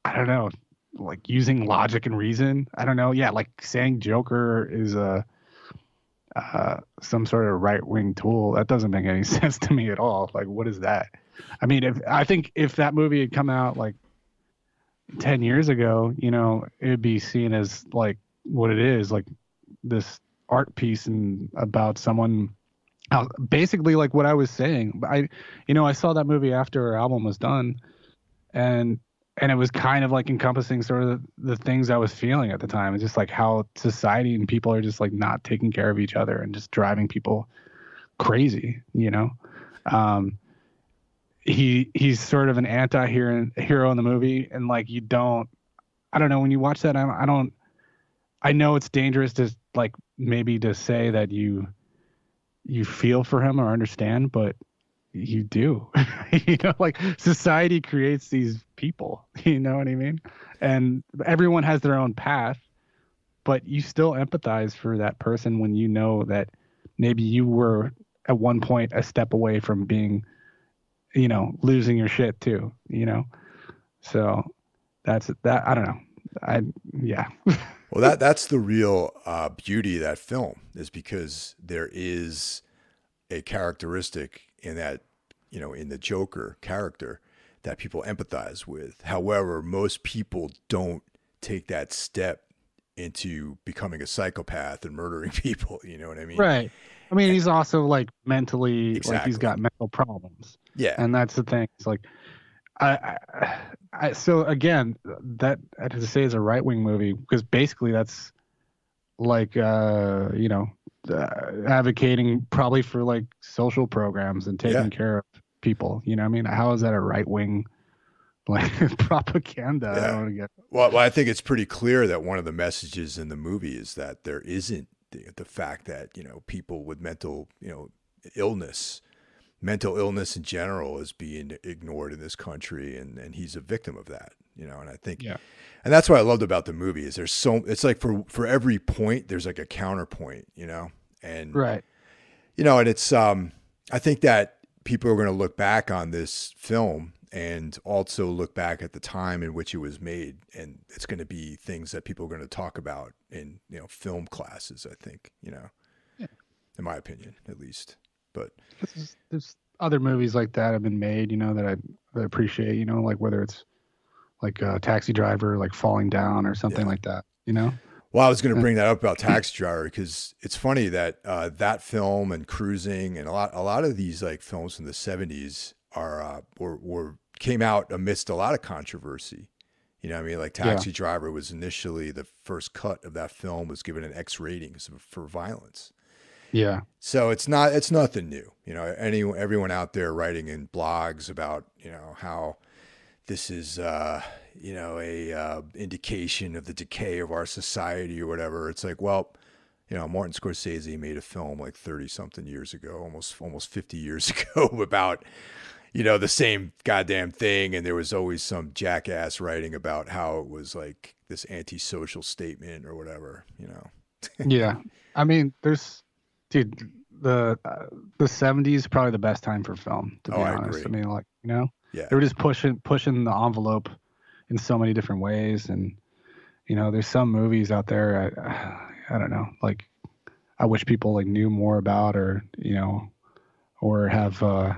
I don't know, like using logic and reason. I don't know. Yeah, like saying Joker is a uh, some sort of right wing tool. That doesn't make any sense to me at all. Like, what is that? I mean, if I think if that movie had come out like ten years ago, you know, it'd be seen as like what it is, like this art piece and about someone basically like what I was saying. I, you know, I saw that movie after her album was done, and and it was kind of like encompassing sort of the, the things I was feeling at the time. It's just like how society and people are just like not taking care of each other and just driving people crazy, you know. Um, he he's sort of an anti-hero hero in the movie, and like you don't, I don't know when you watch that, I, I don't. I know it's dangerous to like maybe to say that you you feel for him or understand, but you do. you know, like society creates these people. You know what I mean? And everyone has their own path, but you still empathize for that person when you know that maybe you were at one point a step away from being, you know, losing your shit too. You know, so that's that. I don't know. I yeah. Well, that that's the real uh, beauty of that film is because there is a characteristic in that you know in the Joker character that people empathize with. However, most people don't take that step into becoming a psychopath and murdering people. You know what I mean? Right. I mean, he's also like mentally like he's got mental problems. Yeah. and that's the thing. It's like, I, I, I so again, that I have to say is a right wing movie because basically that's like, uh, you know, uh, advocating probably for like social programs and taking Yeah. care of people. You know, what I mean, how is that a right wing like propaganda? I Yeah. don't get. Well, well, I think it's pretty clear that one of the messages in the movie is that there isn't the, the fact that you know people with mental you know illness, mental illness in general, is being ignored in this country, and and he's a victim of that. you know, and I think, Yeah. and that's what I loved about the movie is there's so, it's like for, for every point, there's like a counterpoint, you know, and, Right. you know, and it's, um, I think that people are going to look back on this film and also look back at the time in which it was made. And it's going to be things that people are going to talk about in, you know, film classes, I think, you know, Yeah. in my opinion, at least. But There's, there's other movies like that have been made, you know, that I, that I appreciate, you know, like whether it's like a taxi driver, like falling down or something Yeah. like that, you know? Well, I was going to bring that up about Taxi Driver because it's funny that uh, that film and Cruising and a lot a lot of these like films from the seventies are uh, were, were came out amidst a lot of controversy. You know, what I mean, like Yeah. Taxi Driver was initially the first cut of that film was given an X rating for violence. Yeah. So it's not it's nothing new. You know, any everyone out there writing in blogs about you know how this is uh, you know a uh, indication of the decay of our society or whatever. It's like well. You know, Martin Scorsese made a film like thirty something years ago, almost almost fifty years ago, about you know the same goddamn thing, and there was always some jackass writing about how it was like this antisocial statement or whatever. You know, yeah. I mean, there's, dude, the uh, the 70s probably the best time for film, to be Oh, I honest. agree. I mean, like, you know, yeah, they were just pushing pushing the envelope in so many different ways, and you know, there's some movies out there. I, I don't know, like, I wish people like knew more about, or you know, or have uh,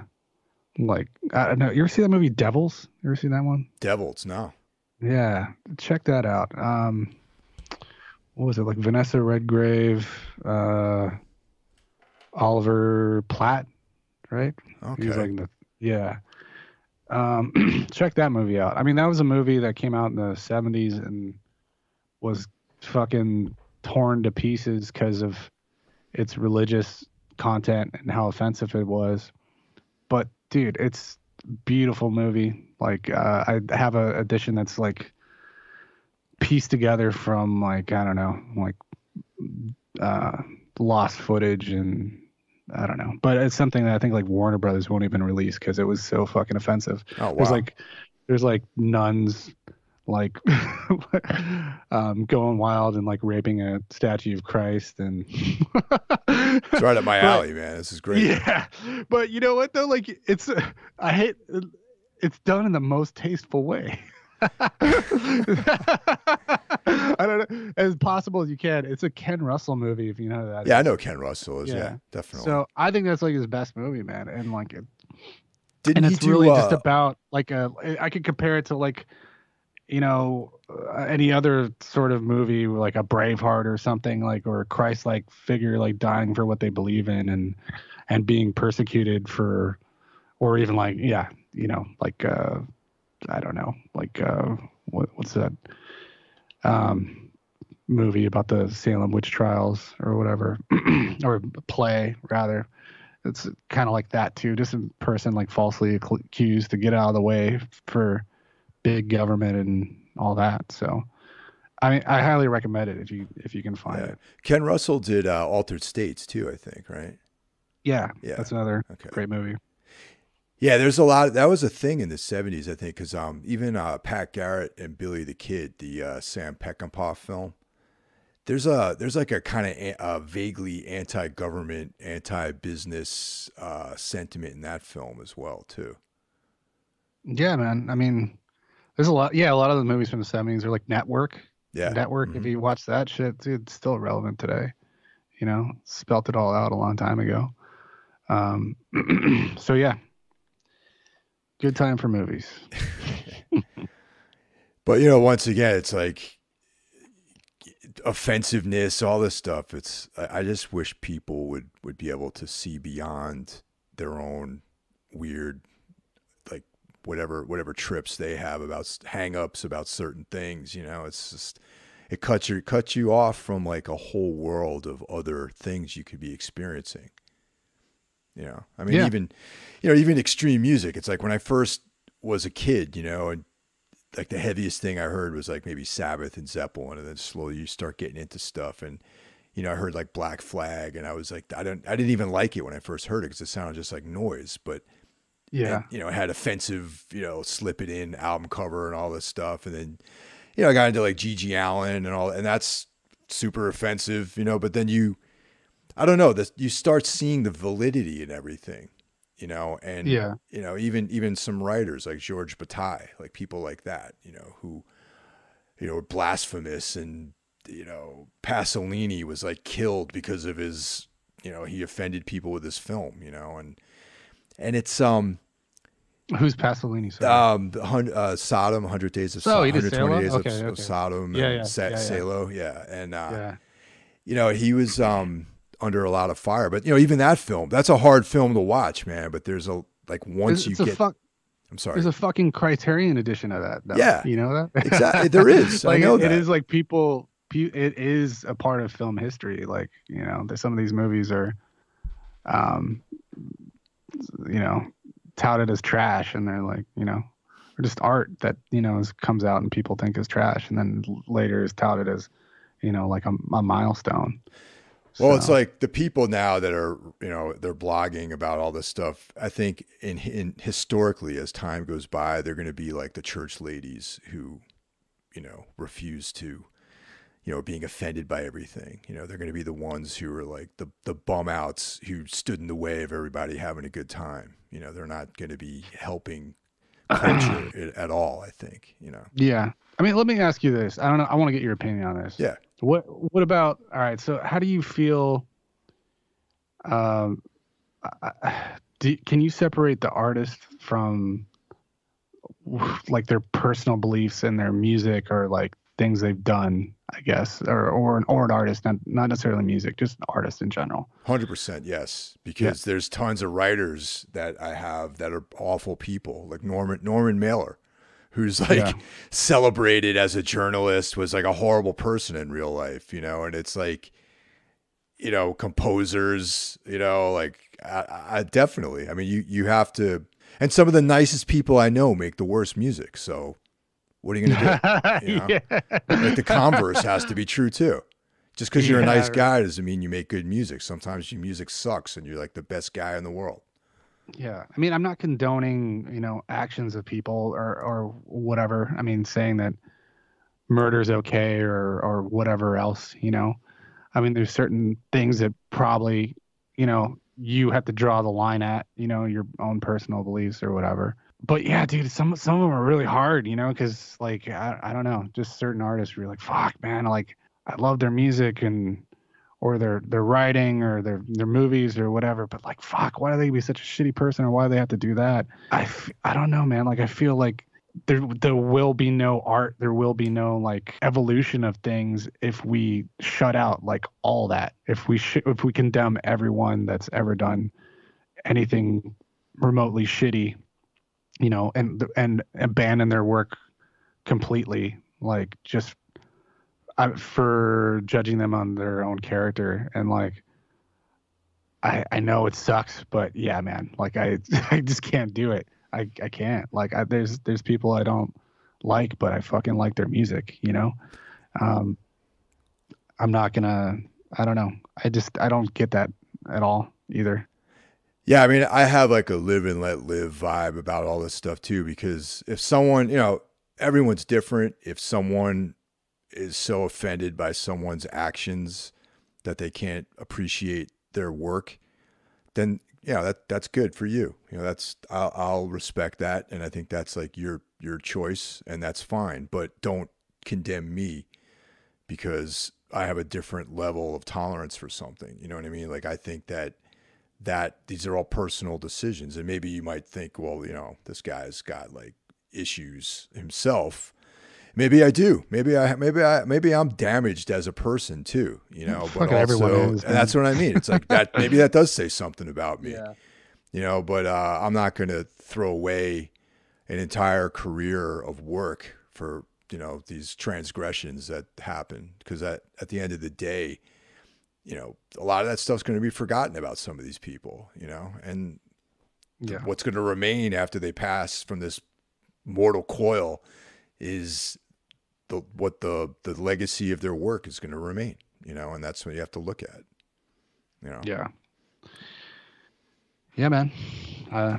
like, I don't know. You ever see that movie Devils? You ever see that one? Devils, no. Yeah, check that out. Um, what was it like? Vanessa Redgrave, uh, Oliver Platt, right? Okay. He was like the yeah. Um, check that movie out. I mean, that was a movie that came out in the '70s and was fucking torn to pieces because of its religious content and how offensive it was. But dude, it's beautiful movie. Like uh, I have a edition that's like pieced together from like I don't know, like uh, lost footage and I don't know. But it's something that I think like Warner Brothers won't even release because it was so fucking offensive. oh, wow. There's like there's like nuns like um, going wild and like raping a statue of Christ and it's right up my But- alley, man. This is great. yeah, but you know what though? Like it's, I hate, it's done in the most tasteful way. I don't know, as possible as you can. It's a Ken Russell movie, if you know that. Yeah, I know Ken Russell is. Yeah, Yeah. definitely. So I think that's like his best movie, man, and like it, Didn't and it's do, really just uh, about like a. I could compare it to like, you know, uh, any other sort of movie, like a Braveheart or something like, or a Christ-like figure like dying for what they believe in and and being persecuted for, or even like yeah, you know, like uh, I don't know, like uh, what what's that um movie about the Salem witch trials or whatever, or play rather it's kind of like that too. Just a person like falsely accused to get out of the way for big government and all that. So, I mean, I highly recommend it if you if you can find Yeah. it. Ken Russell did uh, Altered States too, I think, right? Yeah, Yeah. that's another Okay. great movie. Yeah, there's a lot. That was a thing in the '70s, I think, because um, even uh, Pat Garrett and Billy the Kid, the uh, Sam Peckinpah film, there's a there's like a kind of a, a vaguely anti-government, anti-business uh, sentiment in that film as well, too. Yeah, man. I mean, there's a lot. Yeah, a lot of the movies from the '70s are like Network. Yeah, Network. If Mhm. you watch that shit, dude, it's still relevant today. You know, spelt it all out a long time ago. Um, so yeah, good time for movies. But you know, once again, it's like offensiveness, all this stuff. It's I I just wish people would would be able to see beyond their own weird, like whatever whatever trips they have about hangups about certain things. You know, it's just it cuts you cuts you off from like a whole world of other things you could be experiencing. You know, I mean, Yeah. even you know, even extreme music. It's like when I first was a kid, you know, and like the heaviest thing I heard was like maybe Sabbath and Zeppelin, and then slowly you start getting into stuff. And you know, I heard like Black Flag, and I was like, I don't, I didn't even like it when I first heard it because it sounded just like noise. But Yeah. And, you know, had offensive, you know, slip it in album cover and all this stuff. And then, you know, I got into like GG Allin and all, and that's super offensive, you know, but then you, I don't know, that you start seeing the validity in everything, you know, and, Yeah. you know, even, even some writers like George Bataille, like people like that, you know, who, you know, blasphemous and, you know, Pasolini was like killed because of his, you know, he offended people with his film, you know, and, and it's, um, Who's Pasolini? Sorry. um, uh, Sodom, 100 Days of Oh, Sodom, he did 120 Salo? Days of, Okay, of. Sodom, Yeah, and yeah, Sa- yeah, yeah. Salo, yeah, and uh, yeah. you know he was um under a lot of fire, but you know even that film, that's a hard film to watch, man. But there's a like once It's, you it's a get, fuck. I'm sorry, There's a fucking Criterion edition of that. Though. Yeah. You know that? exactly, there is, like I know it, that. it is like people. It is a part of film history. Like you know, some of these movies are, um, you know, touted as trash, and they're like, you know, or just art that you know is, comes out and people think is trash, and then later is touted as, you know, like a, a milestone. Well, it's like the people now that are, you know, they're blogging about all this stuff. I think in, in historically, as time goes by, they're going to be like the church ladies who, you know, refuse to, you know, being offended by everything. You know, they're going to be the ones who are like the the bum outs who stood in the way of everybody having a good time. You know, they're not going to be helping culture at all. I think. You know. yeah. I mean, let me ask you this. I don't know. I want to get your opinion on this. Yeah. What What about? All right. So, how do you feel? Um, I- do, can you separate the artist from like their personal beliefs and their music, or like things they've done? I guess, or or an or an artist, not not necessarily music, just an artist in general. Hundred percent, yes. Because there's tons of writers that I have that are awful people, like Norman Norman Mailer, who's like Yeah. celebrated as a journalist, was like a horrible person in real life, you know. And it's like, you know, composers, you know, like I, I definitely. I mean, you you have to, and some of the nicest people I know make the worst music. So, what are you gonna do? You know? yeah. like the converse has to be true too. Just because you're a nice guy doesn't mean you make good music. Sometimes your music sucks and you're like the best guy in the world. Yeah, I mean, I'm not condoning, you know, actions of people or or whatever. I mean, saying that murder's okay or or whatever else, you know. I mean, there's certain things that probably, you know, you have to draw the line at, you know, your own personal beliefs or whatever. But yeah, dude, some some of them are really hard, you know, because like I, I don't know, just certain artists where you're like, fuck, man, like I love their music and or their their writing or their their movies or whatever. But like, fuck, why do they be such a shitty person or why do they have to do that? I f- I don't know, man. Like I feel like there there will be no art, there will be no like evolution of things if we shut out like all that. If we sh- if we condemn everyone that's ever done anything remotely shitty, you know, and and abandon their work completely, like just I, for judging them on their own character and like I I know it sucks, but yeah, man, like I I just can't do it. I I can't. Like I, there's there's people I don't like, but I fucking like their music, you know. Um, I'm not gonna. I don't know. I just I don't get that at all either. Yeah, I mean, I have like a live and let live vibe about all this stuff too, because if someone, you know, everyone's different. If someone is so offended by someone's actions that they can't appreciate their work, then yeah, that that's good for you. You know, that's I'll, I'll respect that, and I think that's like your your choice, and that's fine. But don't condemn me because I have a different level of tolerance for something. You know what I mean? Like I think that that these are all personal decisions, and maybe you might think, well, you know, this guy's got like issues himself. Maybe I do. Maybe I maybe I maybe I'm damaged as a person too, you know. But Fucking everyone also, is, and that's what I mean. It's like that. Maybe that does say something about me, Yeah. you know. But uh, I'm not going to throw away an entire career of work for you know these transgressions that happen because at at the end of the day, you know, a lot of that stuff's going to be forgotten about some of these people, you know, and Yeah. what's going to remain after they pass from this mortal coil is the what the the legacy of their work is going to remain, you know, and that's what you have to look at, you know. Yeah. Yeah, man. Uh,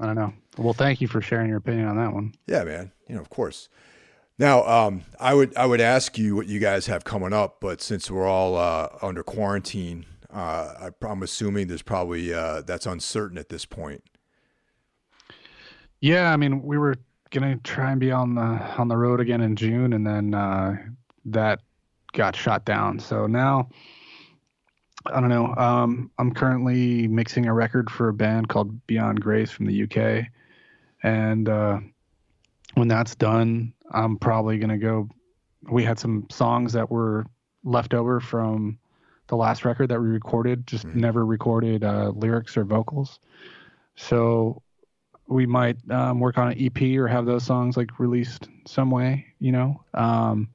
I don't know. Well, thank you for sharing your opinion on that one. Yeah, man. You know, of course. Now, um, I would I would ask you what you guys have coming up, but since we're all uh, under quarantine, uh, I, am assuming there's probably uh, that's uncertain at this point. Yeah, I mean, we were gonna try and be on the on the road again in June, and then uh, that got shot down. So now, I don't know. Um, I'm currently mixing a record for a band called Beyond Grace from the UK, and uh, when that's done, I'm probably gonna go. We had some songs that were left over from the last record that we recorded, just mm. never recorded uh, lyrics or vocals. So we might um, work on an EP or have those songs like released some way, you know. Um,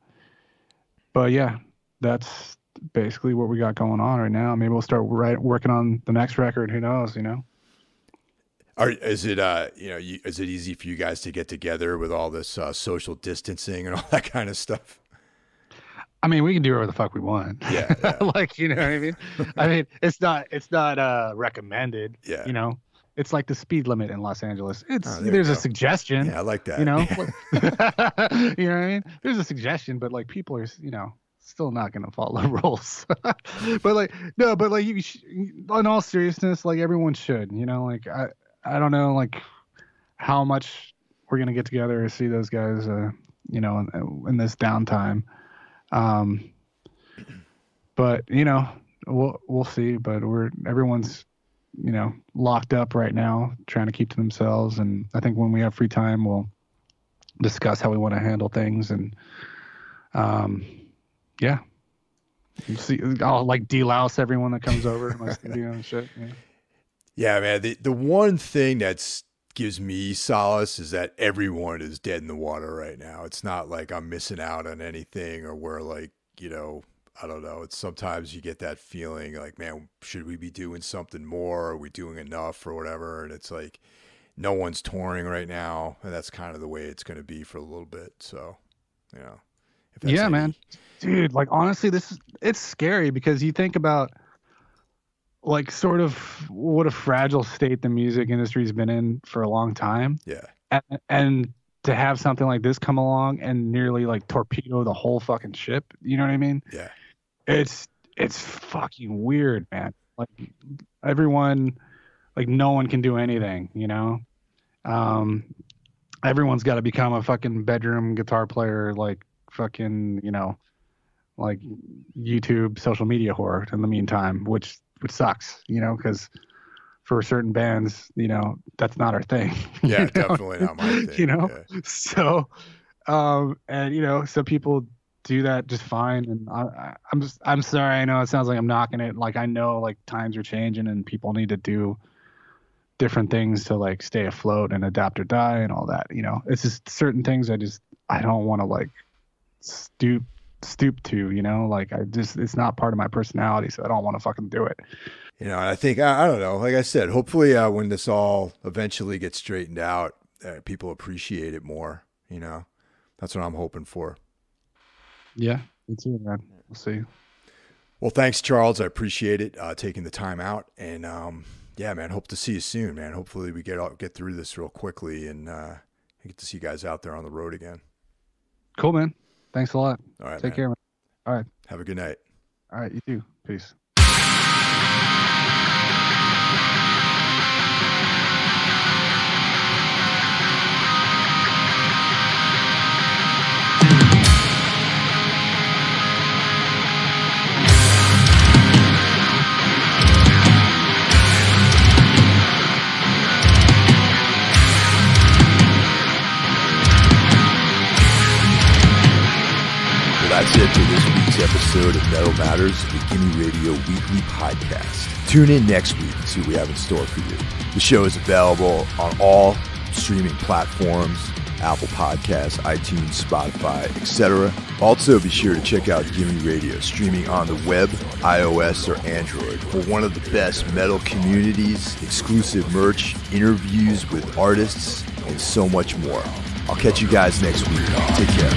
but yeah, that's basically what we got going on right now. Maybe we'll start right, working on the next record. Who knows, you know? Are, is it uh you know you, is it easy for you guys to get together with all this uh, social distancing and all that kind of stuff? I mean, we can do whatever the fuck we want. Yeah, yeah. like you know what I mean. I mean, it's not it's not uh recommended. Yeah. You know, it's like the speed limit in Los Angeles. It's oh, there there's a suggestion. Yeah, I like that. You know, you know what I mean. There's a suggestion, but like people are you know still not gonna follow rules. but like no, but like you, sh- in all seriousness, like everyone should. You know, like I I don't know like how much we're gonna get together to see those guys. Uh, you know, in, in this downtime. Um, but you know, we'll we'll see. But we're everyone's you know locked up right now, trying to keep to themselves. And I think when we have free time, we'll discuss how we want to handle things. And um, yeah, see, I'll like delouse everyone that comes over to my studio and shit. Yeah. Yeah, man. The the one thing that's gives me solace is that everyone is dead in the water right now. It's not like I'm missing out on anything or we're like, you know, I don't know. It's sometimes you get that feeling like, man, should we be doing something more? Are we doing enough or whatever? And it's like no one's touring right now, and that's kind of the way it's going to be for a little bit. So, you know, yeah, any... man, dude. Like honestly, this is it's scary because you think about like sort of what a fragile state the music industry's been in for a long time. Yeah. And, and to have something like this come along and nearly like torpedo the whole fucking ship, you know what I mean? Yeah. It's it's fucking weird, man. Like everyone like no one can do anything, you know? Um everyone's got to become a fucking bedroom guitar player like fucking, you know, like YouTube social media whore in the meantime, which which sucks, you know, because for certain bands, you know, that's not our thing. Yeah, definitely not my thing. you know, yeah. so, um, and you know, some people do that just fine, and I, I'm just, I'm sorry. I know it sounds like I'm knocking it. Like I know, like times are changing, and people need to do different things to like stay afloat and adapt or die and all that. You know, it's just certain things I just I don't want to like stoop stoop to, you know, like I just, it's not part of my personality. So I don't want to fucking do it. You know, I think, I, I, don't know, like I said, hopefully uh, when this all eventually gets straightened out, uh, people appreciate it more, you know, that's what I'm hoping for. Yeah, me too, man. We'll see. Well, thanks, Charles. I appreciate it uh, taking the time out, and um, yeah, man. Hope to see you soon, man. Hopefully, we get all, get through this real quickly, and uh, get to see you guys out there on the road again. Cool, man. Thanks a lot. All right. Take man. care, man. All right. Have a good night. All right. You too. Peace. That's it for this week's episode of Metal Matters, the Gimme Radio Weekly Podcast. Tune in next week to see what we have in store for you. The show is available on all streaming platforms, Apple Podcasts, iTunes, Spotify, etc. Also, be sure to check out Gimme Radio, streaming on the web, iOS, or Android, for one of the best metal communities, exclusive merch, interviews with artists, and so much more. I'll catch you guys next week. Take care.